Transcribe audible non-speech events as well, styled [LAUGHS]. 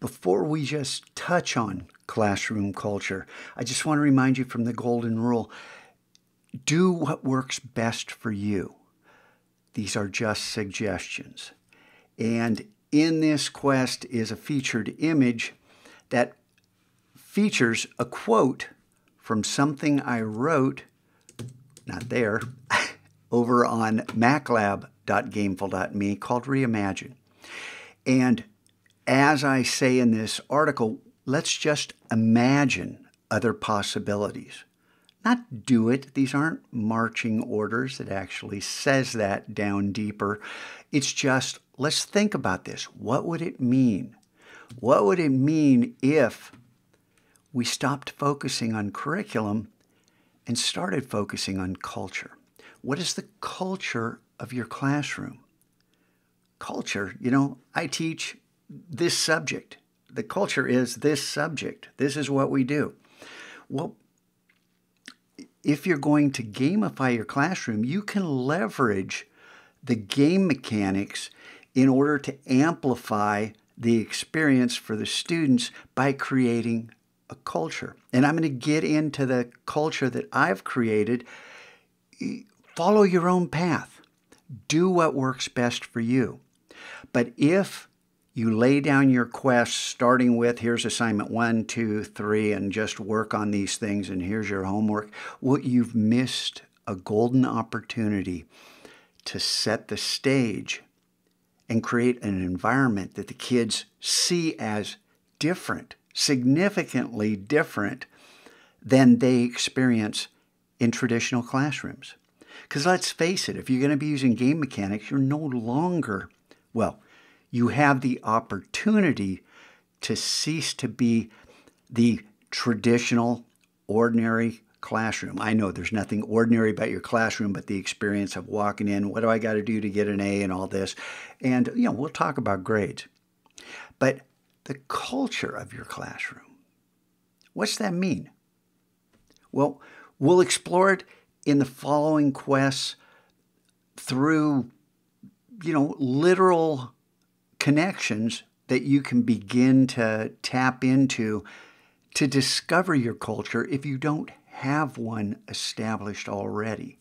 before we just touch on classroom culture, I just want to remind you from the golden rule do what works best for you. These are just suggestions. And in this quest is a featured image that features a quote from something I wrote, not there, [LAUGHS] over on maclab.gameful.me called Reimagine. And as I say in this article, let's just imagine other possibilities. Not do it. These aren't marching orders. It actually says that down deeper. It's just let's think about this. What would it mean? What would it mean if we stopped focusing on curriculum and started focusing on culture? What is the culture of your classroom? Culture, you know, I teach this subject. The culture is this subject. This is what we do. Well, if you're going to gamify your classroom, you can leverage the game mechanics in order to amplify the experience for the students by creating a culture. And I'm going to get into the culture that I've created. Follow your own path. Do what works best for you. But if you lay down your quests, starting with here's assignment one, two, three, and just work on these things, and here's your homework, well, you've missed a golden opportunity to set the stage and create an environment that the kids see as different, significantly different than they experience in traditional classrooms. Because let's face it, if you're going to be using game mechanics, you're no longer, well, you have the opportunity to cease to be the traditional, ordinary classroom. I know there's nothing ordinary about your classroom but the experience of walking in, what do I got to do to get an A and all this. And, you know, we'll talk about grades. But the culture of your classroom, what's that mean? Well, we'll explore it in the following quests through, you know, literal connections that you can begin to tap into to discover your culture if you don't have one established already.